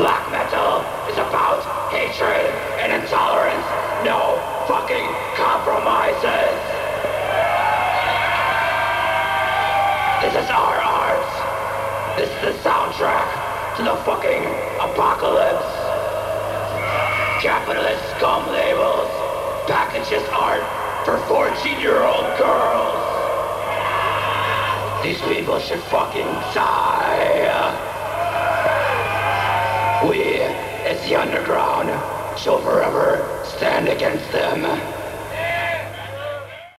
Black metal is about hatred and intolerance. No fucking compromises. This is our art. This is the soundtrack to the fucking apocalypse. Capitalist scum labels packages art for 14-year-old girls. These people should fucking die. We, as the underground, shall forever stand against them.